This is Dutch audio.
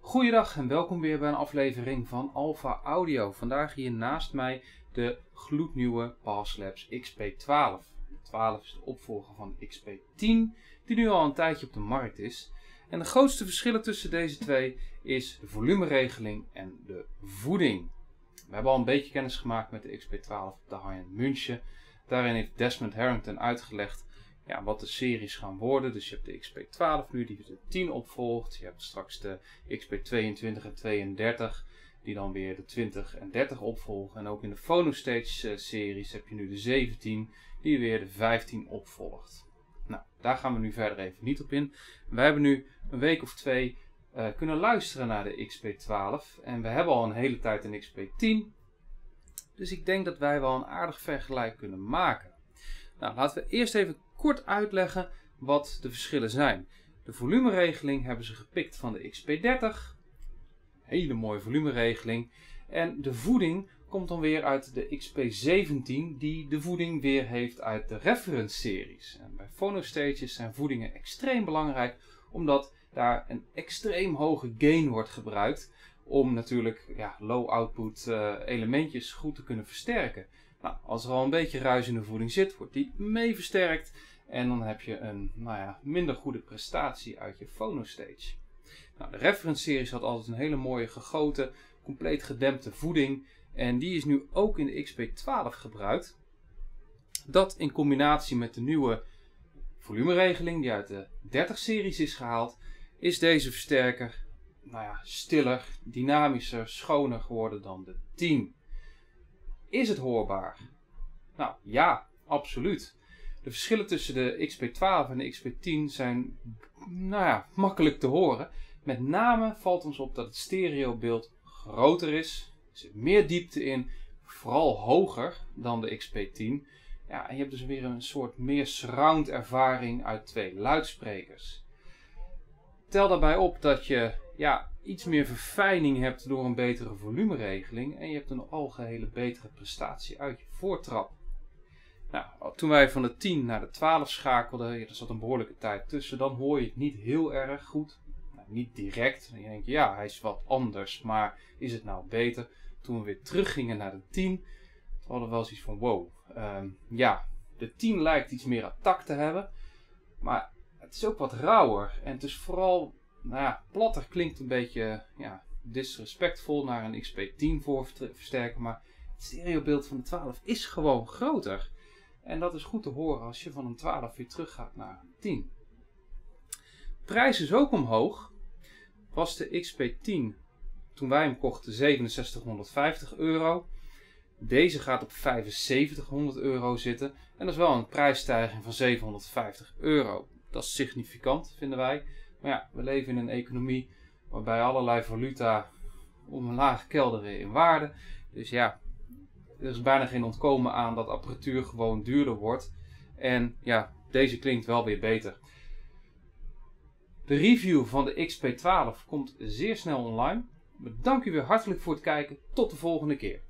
Goeiedag en welkom weer bij een aflevering van Alpha Audio. Vandaag hier naast mij de gloednieuwe Passlabs XP12. 12 is de opvolger van XP10, die nu al een tijdje op de markt is. En de grootste verschillen tussen deze twee is de volumeregeling en de voeding. We hebben al een beetje kennis gemaakt met de XP12 op de high-end München. Daarin heeft Desmond Harrington uitgelegd ja, wat de series gaan worden. Dus je hebt de XP12 nu, die de 10 opvolgt. Je hebt straks de XP22 en 32, die dan weer de 20 en 30 opvolgen. En ook in de Phonostage series heb je nu de 17, die weer de 15 opvolgt. Nou, daar gaan we nu verder even niet op in. We hebben nu een week of twee uh, kunnen luisteren naar de XP12. En we hebben al een hele tijd een XP10. Dus ik denk dat wij wel een aardig vergelijk kunnen maken. Nou, laten we eerst even kort uitleggen wat de verschillen zijn. De volumeregeling hebben ze gepikt van de XP30. Hele mooie volumeregeling. En de voeding komt dan weer uit de XP17, die de voeding weer heeft uit de reference series. En bij phonostages zijn voedingen extreem belangrijk, omdat daar een extreem hoge gain wordt gebruikt om natuurlijk ja, low output uh, elementjes goed te kunnen versterken. Nou, als er al een beetje ruis in de voeding zit, wordt die mee versterkt. En dan heb je een nou ja, minder goede prestatie uit je phonostage. Nou, de reference series had altijd een hele mooie gegoten, compleet gedempte voeding. En die is nu ook in de XP12 gebruikt. Dat in combinatie met de nieuwe volumeregeling die uit de 30 series is gehaald, is deze versterker nou ja, stiller, dynamischer, schoner geworden dan de 10. Is het hoorbaar? Nou ja, absoluut. De verschillen tussen de XP12 en de XP10 zijn nou ja, makkelijk te horen. Met name valt ons op dat het stereobeeld groter is. Er zit meer diepte in, vooral hoger dan de XP10. Ja, en je hebt dus weer een soort meer surround ervaring uit twee luidsprekers. Tel daarbij op dat je ja, iets meer verfijning hebt door een betere volumeregeling en je hebt een algehele betere prestatie uit je voortrap. Nou, toen wij van de 10 naar de 12 schakelden, er zat een behoorlijke tijd tussen, dan hoor je het niet heel erg goed. Nou, niet direct. Dan denk je, ja, hij is wat anders, maar is het nou beter? Toen we weer teruggingen naar de 10, hadden we wel zoiets van, wow, um, ja, de 10 lijkt iets meer attack te hebben, maar het is ook wat rauwer. En het is vooral, nou ja, platter klinkt een beetje, ja, disrespectvol naar een XP10 voor versterken, maar het stereobeeld van de 12 is gewoon groter. En dat is goed te horen als je van een 12 weer teruggaat naar een 10. Prijs is ook omhoog. Was de XP10 toen wij hem kochten 6750 euro. Deze gaat op 7500 euro zitten. En dat is wel een prijsstijging van 750 euro. Dat is significant, vinden wij. Maar ja, we leven in een economie waarbij allerlei valuta omlaag kelderen in waarde. Dus ja, er is bijna geen ontkomen aan dat apparatuur gewoon duurder wordt. En ja, deze klinkt wel weer beter. De review van de XP12 komt zeer snel online. Bedankt u weer hartelijk voor het kijken. Tot de volgende keer.